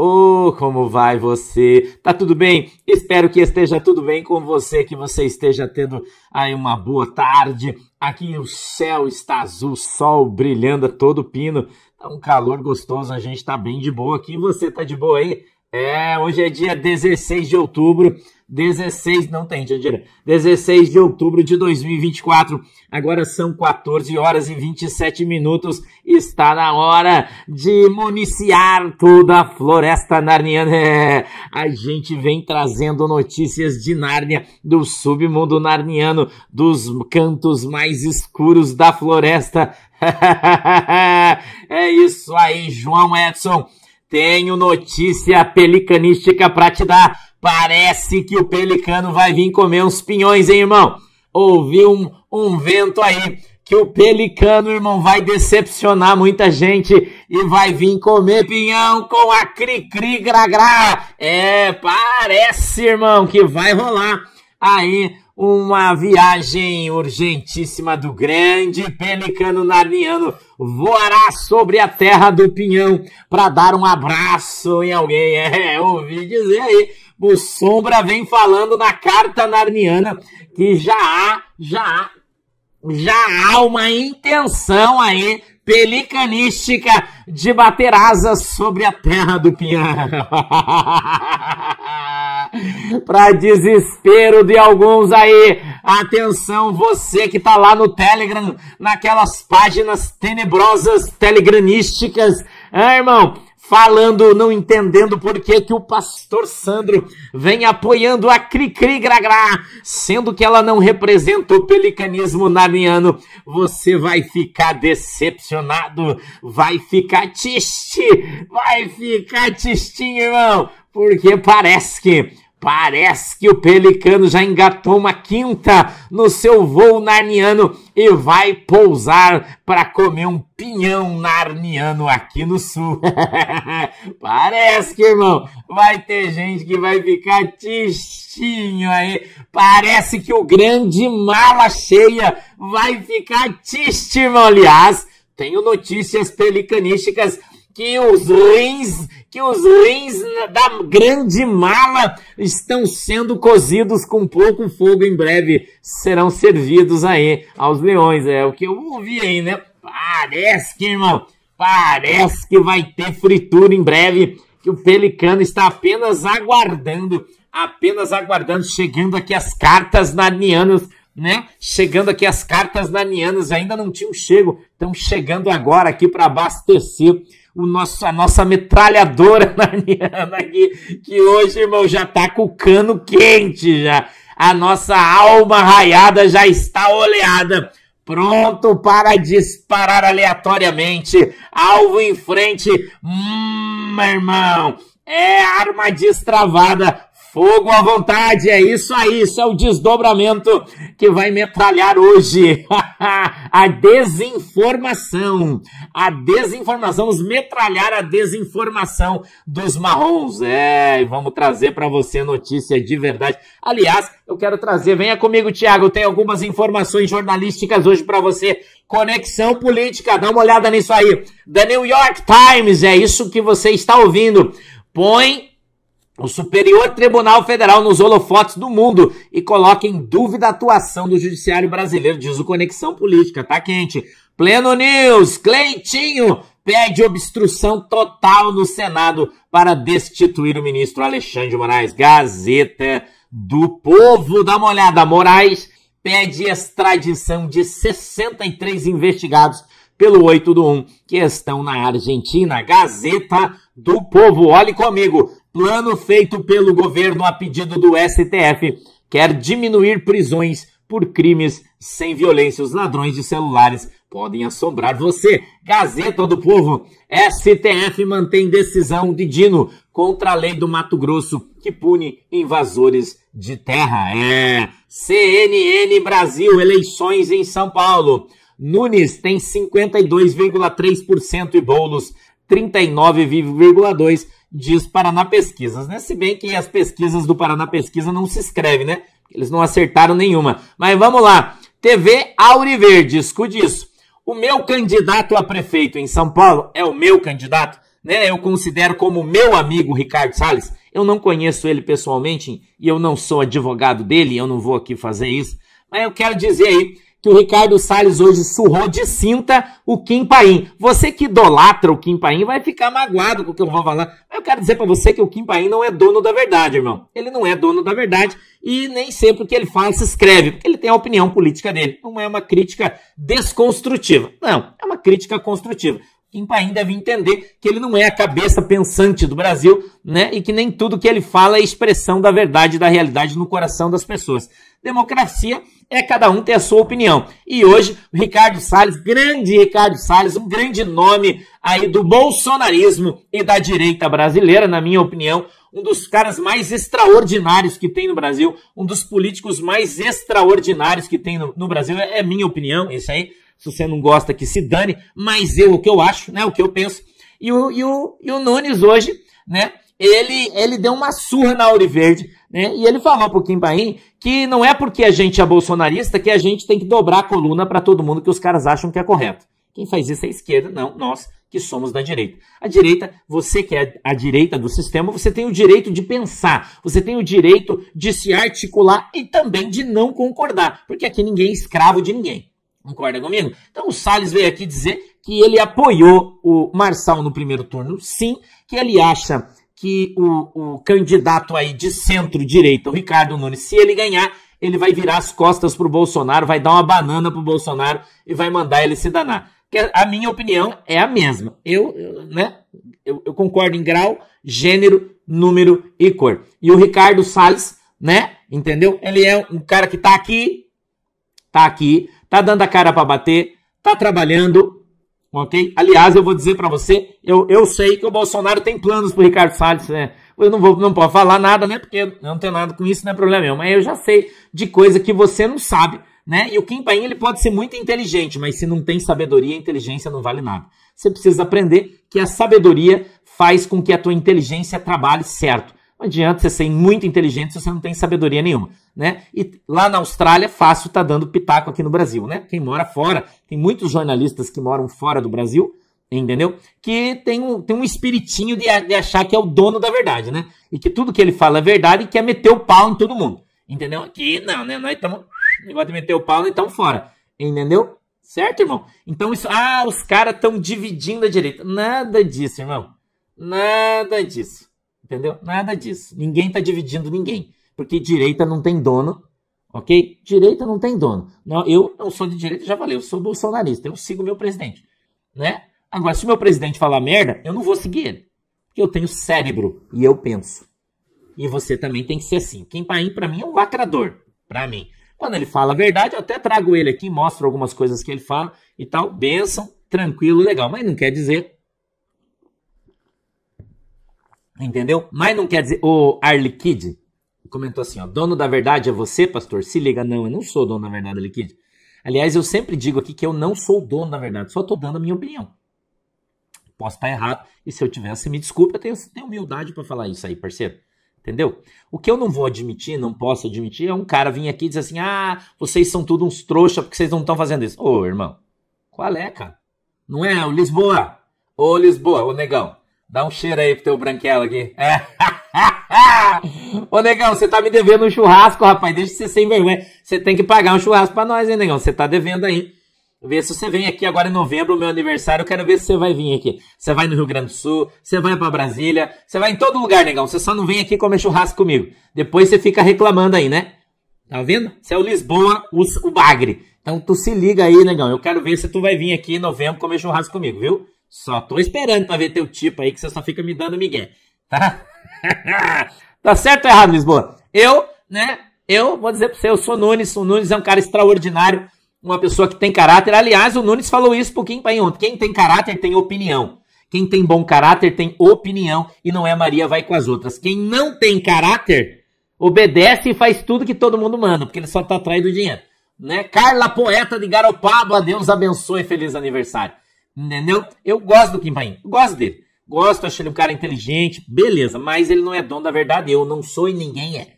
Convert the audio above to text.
Oh, como vai você? Tá tudo bem? Espero que esteja tudo bem com você, que você esteja tendo aí uma boa tarde. Aqui o céu está azul, sol brilhando a todo pino. Tá um calor gostoso, a gente tá bem de boa aqui. Você tá de boa aí? É, hoje é dia 16 de outubro 16, não tem, Jandira. 16 de outubro de 2024. Agora são 14 horas e 27 minutos. Está na hora de municiar toda a floresta narniana. É, a gente vem trazendo notícias de Nárnia, do submundo narniano, dos cantos mais escuros da floresta. é isso aí, João Edson. Tenho notícia pelicanística para te dar. Parece que o pelicano vai vir comer uns pinhões, hein, irmão? Ouvi um, um vento aí que o pelicano, irmão, vai decepcionar muita gente e vai vir comer pinhão com a cri-cri gra-gra. É, parece, irmão, que vai rolar aí uma viagem urgentíssima do grande pelicano narniano voará sobre a terra do pinhão para dar um abraço em alguém. É, ouvi dizer aí o Sombra vem falando na carta narniana que já há, já há, já há uma intenção aí pelicanística de bater asas sobre a terra do piano. Para desespero de alguns aí, atenção, você que tá lá no Telegram, naquelas páginas tenebrosas telegranísticas, ah, irmão, falando, não entendendo por que, que o pastor Sandro vem apoiando a Cricri Gragrá, sendo que ela não representa o pelicanismo narniano. Você vai ficar decepcionado, vai ficar triste, vai ficar tristinho, irmão, porque parece que Parece que o pelicano já engatou uma quinta no seu voo narniano e vai pousar para comer um pinhão narniano aqui no sul. Parece que, irmão, vai ter gente que vai ficar tistinho aí. Parece que o grande mala cheia vai ficar tiste, irmão. Aliás, tenho notícias pelicanísticas que os rins, que os rins da grande mala estão sendo cozidos com pouco fogo em breve serão servidos aí aos leões. É o que eu ouvi aí, né? Parece que, irmão, parece que vai ter fritura em breve, que o pelicano está apenas aguardando, apenas aguardando, chegando aqui as cartas narnianas né? Chegando aqui as cartas nanianas ainda não tinham chego, estão chegando agora aqui para abastecer o nosso, a nossa metralhadora narniana aqui, que hoje, irmão, já tá com o cano quente já. A nossa alma raiada já está oleada. Pronto para disparar aleatoriamente. Alvo em frente. Hum, irmão. É arma destravada. Fogo à vontade, é isso aí, isso é o desdobramento que vai metralhar hoje. a desinformação. A desinformação, vamos metralhar a desinformação dos marrons. É, vamos trazer para você notícia de verdade. Aliás, eu quero trazer, venha comigo, Tiago, tem algumas informações jornalísticas hoje para você. Conexão política, dá uma olhada nisso aí. The New York Times, é isso que você está ouvindo. Põe o Superior Tribunal Federal nos holofotes do mundo e coloca em dúvida a atuação do Judiciário Brasileiro, diz o Conexão Política, tá quente. Pleno News, Cleitinho pede obstrução total no Senado para destituir o ministro Alexandre Moraes. Gazeta do Povo, dá uma olhada. Moraes pede extradição de 63 investigados pelo 8 do 1 que estão na Argentina. Gazeta do Povo, olhe comigo. Plano feito pelo governo a pedido do STF quer diminuir prisões por crimes sem violência. Os ladrões de celulares podem assombrar você. Gazeta do Povo. STF mantém decisão de Dino contra a lei do Mato Grosso que pune invasores de terra. É. CNN Brasil, eleições em São Paulo. Nunes tem 52,3% e Boulos 39,2% diz Paraná Pesquisas, né? Se bem que as pesquisas do Paraná Pesquisa não se escrevem, né? Eles não acertaram nenhuma. Mas vamos lá. TV Auriverde, escute isso. O meu candidato a prefeito em São Paulo é o meu candidato. né, eu considero como meu amigo Ricardo Salles. Eu não conheço ele pessoalmente e eu não sou advogado dele, eu não vou aqui fazer isso. Mas eu quero dizer aí que o Ricardo Salles hoje surrou de cinta o Kim Paim. Você que idolatra o Kim Paim vai ficar magoado com o que eu vou falar. Mas eu quero dizer para você que o Kim Paim não é dono da verdade, irmão. Ele não é dono da verdade e nem sempre o que ele fala se escreve, porque ele tem a opinião política dele. Não é uma crítica desconstrutiva. Não, é uma crítica construtiva. Kim Paim deve entender que ele não é a cabeça pensante do Brasil, né? E que nem tudo que ele fala é expressão da verdade da realidade no coração das pessoas. Democracia é cada um ter a sua opinião. E hoje, o Ricardo Salles, grande Ricardo Salles, um grande nome aí do bolsonarismo e da direita brasileira, na minha opinião, um dos caras mais extraordinários que tem no Brasil, um dos políticos mais extraordinários que tem no, no Brasil, é, é minha opinião, isso aí se você não gosta, que se dane, mas eu, o que eu acho, né, o que eu penso. E o, e o, e o Nunes hoje, né, ele, ele deu uma surra na Auriverde, né, e ele falou pro Kim Paim que não é porque a gente é bolsonarista que a gente tem que dobrar a coluna para todo mundo que os caras acham que é correto. Quem faz isso é a esquerda, não, nós que somos da direita. A direita, você que é a direita do sistema, você tem o direito de pensar, você tem o direito de se articular e também de não concordar, porque aqui ninguém é escravo de ninguém. Concorda comigo? Então o Salles veio aqui dizer que ele apoiou o Marçal no primeiro turno, sim, que ele acha que o, o candidato aí de centro-direita, o Ricardo Nunes, se ele ganhar, ele vai virar as costas pro Bolsonaro, vai dar uma banana pro Bolsonaro e vai mandar ele se danar. Que a minha opinião é a mesma. Eu, eu né? Eu, eu, concordo em grau, gênero, número e cor. E o Ricardo Salles, né? Entendeu? Ele é um cara que tá aqui, tá aqui, tá dando a cara para bater, tá trabalhando, ok? Aliás, eu vou dizer para você, eu, eu sei que o Bolsonaro tem planos pro Ricardo Salles, né? Eu não vou, não posso falar nada, né? Porque eu não tenho nada com isso, não é problema meu. Mas eu já sei de coisa que você não sabe, né? E o Kim Paim, ele pode ser muito inteligente, mas se não tem sabedoria, inteligência não vale nada. Você precisa aprender que a sabedoria faz com que a tua inteligência trabalhe certo. Não adianta você ser muito inteligente se você não tem sabedoria nenhuma, né? E lá na Austrália, fácil tá dando pitaco aqui no Brasil, né? Quem mora fora, tem muitos jornalistas que moram fora do Brasil, entendeu? Que tem um, tem um espiritinho de, de achar que é o dono da verdade, né? E que tudo que ele fala é verdade e quer meter o pau em todo mundo, entendeu? Aqui, não, né? Nós estamos... Negócio de meter o pau, nós estamos fora, entendeu? Certo, irmão? Então, isso... Ah, os caras estão dividindo a direita. Nada disso, irmão. Nada disso. Entendeu? Nada disso. Ninguém está dividindo ninguém. Porque direita não tem dono, ok? Direita não tem dono. Não, eu não sou de direita, já falei, eu sou bolsonarista, eu sigo meu presidente, né? Agora, se o meu presidente falar merda, eu não vou seguir ele. Porque eu tenho cérebro e eu penso. E você também tem que ser assim. Quem Paim, para mim, é um lacrador. Para mim. Quando ele fala a verdade, eu até trago ele aqui, mostro algumas coisas que ele fala e tal. Benção, tranquilo, legal. Mas não quer dizer Entendeu? Mas não quer dizer. O Arliquid comentou assim: ó, dono da verdade é você, pastor? Se liga, não, eu não sou dono da verdade, Arliquid. Aliás, eu sempre digo aqui que eu não sou dono da verdade, só estou dando a minha opinião. Posso estar errado, e se eu tivesse, me desculpe, eu tenho, tenho humildade para falar isso aí, parceiro. Entendeu? O que eu não vou admitir, não posso admitir, é um cara vir aqui e dizer assim: ah, vocês são tudo uns trouxa porque vocês não estão fazendo isso. Ô, irmão, qual é, cara? Não é o Lisboa? Ô, Lisboa, ô negão. Dá um cheiro aí pro teu branquelo aqui. É. Ô, negão, você tá me devendo um churrasco, rapaz. Deixa você sem vergonha. Você tem que pagar um churrasco pra nós, hein, negão? Você tá devendo aí. Ver se você vem aqui agora em novembro, meu aniversário. Eu quero ver se você vai vir aqui. Você vai no Rio Grande do Sul, você vai para Brasília, você vai em todo lugar, negão. Você só não vem aqui comer churrasco comigo. Depois você fica reclamando aí, né? Tá vendo? Você é o Lisboa, o, o Bagre. Então tu se liga aí, negão. Eu quero ver se tu vai vir aqui em novembro comer churrasco comigo, viu? Só tô esperando pra ver teu tipo aí, que você só fica me dando migué. Tá? tá certo ou errado, Lisboa? Eu, né? Eu vou dizer pra você, eu sou Nunes. O Nunes é um cara extraordinário. Uma pessoa que tem caráter. Aliás, o Nunes falou isso um pouquinho pra ontem. Quem tem caráter tem opinião. Quem tem bom caráter tem opinião. E não é Maria vai com as outras. Quem não tem caráter, obedece e faz tudo que todo mundo manda. Porque ele só tá atrás do dinheiro. Né? Carla Poeta de Garopaba, Deus abençoe, feliz aniversário. Entendeu? Eu gosto do Kim Paim. Gosto dele. Gosto, acho ele um cara inteligente, beleza, mas ele não é dono da verdade, eu não sou e ninguém é.